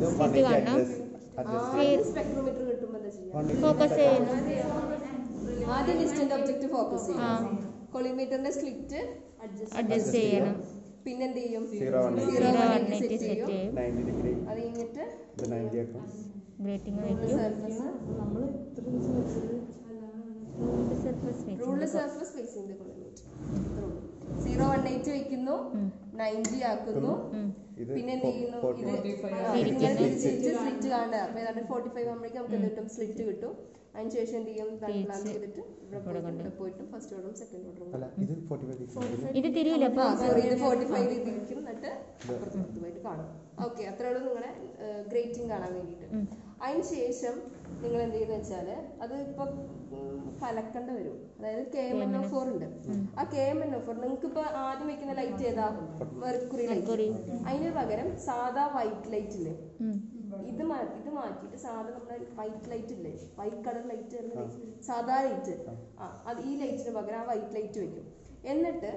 Set കാണണം spectrometer കിട്ടുമ്പോൾ എന്താ ഫോക്കസ് ചെയ്യുന്നു ആദ്യം ഡിസ്റ്റന്റ് ഒബ്ജക്റ്റ് ഫോക്കസ് ചെയ്യണം. ചെയ്യും കൊളിമീറ്ററിന്റെ സ്ലിറ്റ് അഡ്ജസ്റ്റ് ചെയ്യണം. പിന്നെ എന്ത് ചെയ്യും Zero സീറോ വൺ സെറ്റ് ചെയ്യും. അത് കഴിഞ്ഞിട്ട് ഗ്രേറ്റിംഗ് വൺ വെക്കുന്നു നയന്റി ആക്കുന്നു. പിന്നെ എന്ത് ചെയ്യുന്നു? ഇത് ഇങ്ങനെ സ്ലിറ്റ് കാണുക. അപ്പൊ ഏതാണ്ട് ഫോർട്ടി ഫൈവ് ആകുമ്പോഴേക്കും നമുക്ക് എന്ത് കിട്ടും? സ്ലിറ്റ് കിട്ടും. അതിനുശേഷം എന്ത് ചെയ്യും? പ്ലാൻ ചെയ്തിട്ട് ഇവിടെ പോയിട്ട് ഫസ്റ്റ് ഓർഡറും സെക്കൻഡ് ഓർഡറും ഇത് ഇത് തിരിയില്ല സോറി ഇത് ഫോർട്ടി ഫൈവ് തിരിക്കും എന്നിട്ട് അപ്പുറത്തുമായിട്ട് കാണും. ഓക്കെ അത്രേ ഉള്ളൂ നിങ്ങളെ ഗ്രേറ്റിംഗ് കാണാൻ വേണ്ടിയിട്ട്. അതിന് ശേഷം നിങ്ങൾ എന്ത് ചെയ്യുന്ന വെച്ചാൽ അത് ഇപ്പൊ കലക്കേണ്ടി വരും. അതായത് K M N O four ഉണ്ട്. ആ K M N O four നിങ്ങൾക്ക് ഇപ്പൊ ആദ്യം വെക്കുന്ന ലൈറ്റ് ഏതാ? മെർക്കുറി ലൈറ്റ് അതിന് പകരം സാധാ വൈറ്റ് ലൈറ്റ് ഇല്ലേ? ഇത് മാറ്റി ഇത് മാറ്റിട്ട് സാധാ നമ്മുടെ വൈറ്റ് ലൈറ്റ് ഇല്ലേ? വൈറ്റ് കളർ ലൈറ്റ് വരുന്ന സാധാ ലൈറ്റ് ആ. അത് ഈ ലൈറ്റിന് പകരം ആ വൈറ്റ് ലൈറ്റ് വെക്കും. എന്നിട്ട്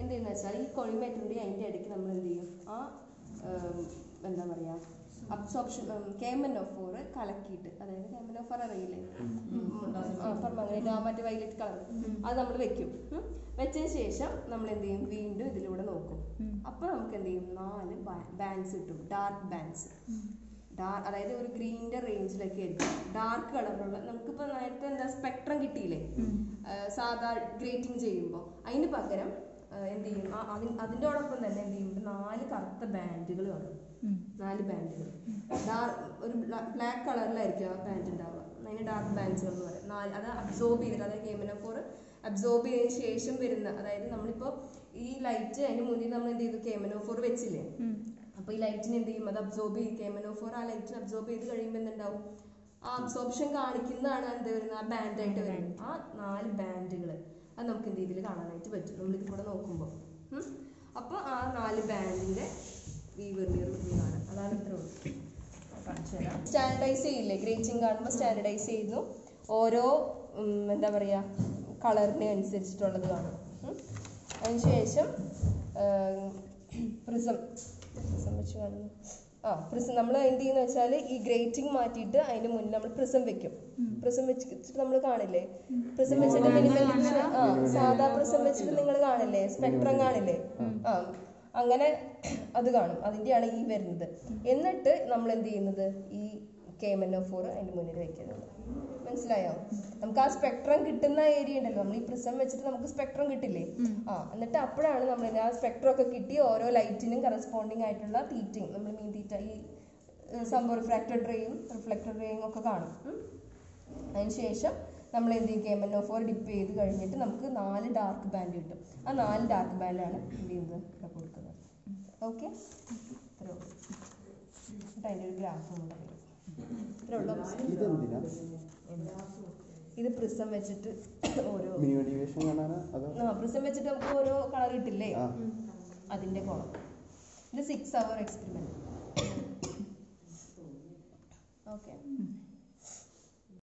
എന്ത് ചെയ്യുന്ന വെച്ചാൽ ഈ കൊളിമേറ്റുണ്ടെങ്കിൽ അതിന്റെ ഇടയ്ക്ക് നമ്മൾ എന്ത് ചെയ്യും ആ എന്താ പറയുക അബ്സോർപ്ഷൻ കേമൻ ഓഫ് ഫോർ കലക്കിയിട്ട്. അതായത് കേമൻ ഓഫ് ഫോർ അറിയില്ലേ? പെർമങ്ങനേറ്റ് ആ മറ്റേ വൈലറ്റ് കളർ അത് നമ്മൾ വെക്കും. വെച്ചതിന് ശേഷം നമ്മൾ എന്ത് ചെയ്യും? വീണ്ടും ഇതിലൂടെ നോക്കും. അപ്പോൾ നമുക്ക് എന്ത് ചെയ്യും? നാല് ബാൻസ് കിട്ടും. ഡാർക്ക് ബാൻസ് ഡാർക്ക് അതായത് ഒരു ഗ്രീനിന്റെ റേഞ്ചിലൊക്കെ ആയിരിക്കും. ഡാർക്ക് കളറിലുള്ള നമുക്കിപ്പോൾ നേരത്തെ എന്താ സ്പെക്ട്രം കിട്ടിയില്ലേ? സാധാ ഗ്രേറ്റിംഗ് ചെയ്യുമ്പോൾ അതിന് പകരം എന്ത് ചെയ്യും? അതിന്റോടൊപ്പം തന്നെ എന്ത് ചെയ്യും? നാല് കറുത്ത ബാൻഡുകൾ കാണും. നാല് ബാൻഡുകൾ ഒരു ബ്ലാക്ക് കളറിലായിരിക്കും ആ ബാൻഡ് ഉണ്ടാവുക. അതിന് ഡാർക്ക് ബാൻഡ്സുകൾ എന്ന് പറയും. നാല് അത് അബ്സോർബ് ചെയ്തിട്ട് അതായത് കേമനോഫോർ അബ്സോർബ് ചെയ്തതിന് ശേഷം വരുന്ന അതായത് നമ്മളിപ്പോ ഈ ലൈറ്റ് അതിന് മുന്നിൽ നമ്മൾ എന്ത് ചെയ്തു? കേമനോഫോർ വെച്ചില്ലേ? അപ്പോൾ ഈ ലൈറ്റിന് എന്ത് ചെയ്യും? അത് അബ്സോർബ് ചെയ്യും. കേമനോഫോർ ആ ലൈറ്റിന് അബ്സോർബ് ചെയ്ത് കഴിയുമ്പോൾ എന്തുണ്ടാവും? ആ അബ്സോർപ്ഷൻ കാണിക്കുന്നതാണ് എന്ത് വരുന്നത്? ആ ബാൻഡായിട്ട് വരുന്നത്. ആ നാല് ബാൻഡുകൾ അത് നമുക്ക് എന്ത് രീതിയിൽ കാണാനായിട്ട് പറ്റും. നമ്മൾ ഇതിൽ കൂടെ നോക്കുമ്പോൾ അപ്പോൾ ആ നാല് ബാൻഡിന്റെ വി വെർണിയർ കാണാം. അതാണ് ഇത്ര ഉള്ളൂ. സ്റ്റാൻഡർഡൈസ് ചെയ്യില്ലേ? ഗ്രേറ്റിംഗ് കാണുമ്പോൾ സ്റ്റാൻഡർഡൈസ് ചെയ്യുന്നു. ഓരോ എന്താ പറയുക കളറിനെ അനുസരിച്ചിട്ടുള്ളത് കാണും. അതിനുശേഷം പ്രിസം. പ്രിസം വെച്ച് കാണുന്നു. ആ പ്രിസം നമ്മൾ എന്ത് ചെയ്യുന്ന വെച്ചാൽ ഈ ഗ്രേറ്റിംഗ് മാറ്റിയിട്ട് അതിന് മുന്നിൽ നമ്മൾ പ്രിസം വെക്കും. പ്രിസം വെച്ചിട്ട് നമ്മൾ കാണില്ലേ? പ്രിസം വെച്ചിട്ട് ആ സാധാ പ്രിസം വെച്ചിട്ട് നിങ്ങൾ കാണില്ലേ? സ്പെക്ട്രം കാണില്ലേ? ആ അങ്ങനെ അത് കാണും. അതിന്റെയാണ് ഈ വരുന്നത്. എന്നിട്ട് നമ്മൾ എന്ത് ചെയ്യുന്നത്? ഈ കേമൻ ഒ ഫോർ അതിന്റെ മുന്നിൽ വെക്കുന്നത്. മനസ്സിലായോ? നമുക്ക് ആ സ്പെക്ട്രം കിട്ടുന്ന ഏരിയ ഉണ്ടല്ലോ. നമ്മൾ ഈ പ്രിസം വെച്ചിട്ട് നമുക്ക് സ്പെക്ട്രം കിട്ടില്ലേ? ആ എന്നിട്ട് അപ്പോഴാണ് നമ്മൾ ആ സ്പെക്ട്രം ഒക്കെ കിട്ടി ഓരോ ലൈറ്റിനും കറസ്പോണ്ടിങ് ആയിട്ടുള്ള തീറ്റിങ് നമ്മൾ മീൻ തീറ്റ ഈ സംഭവം റിഫ്രാക്റ്റഡ് റേയും റിഫ്ലക്റ്റഡ് റേയും ഒക്കെ കാണും. ഉം. അതിനുശേഷം നമ്മൾ എന്ത് ചെയ്യും? കേമൻ ഓ ഫോർ ഡിപ്പ് ചെയ്ത് കഴിഞ്ഞിട്ട് നമുക്ക് നാല് ഡാർക്ക് ബാൻഡ് കിട്ടും. ആ നാല് ഡാർക്ക് ബാൻഡാണ് എന്ത് ചെയ്യുന്നത്? ഇവിടെ കൊടുക്കുന്നത്. ഓക്കെ ഇത്രേ ഉള്ളൂ. അതിന്റെ ഒരു ഗ്രാഫ് വരും ഇത്രേ ഉള്ളൂ. ഇത് പ്രിസം വെച്ചിട്ട് ഓരോ ആ പ്രിസം വെച്ചിട്ട് നമുക്ക് ഓരോ കളർ കിട്ടില്ലേ? അതിന്റെ കോളം ഇത് സിക്സ് അവർ എക്സ്പെരിമെന്റ് ഓക്കെ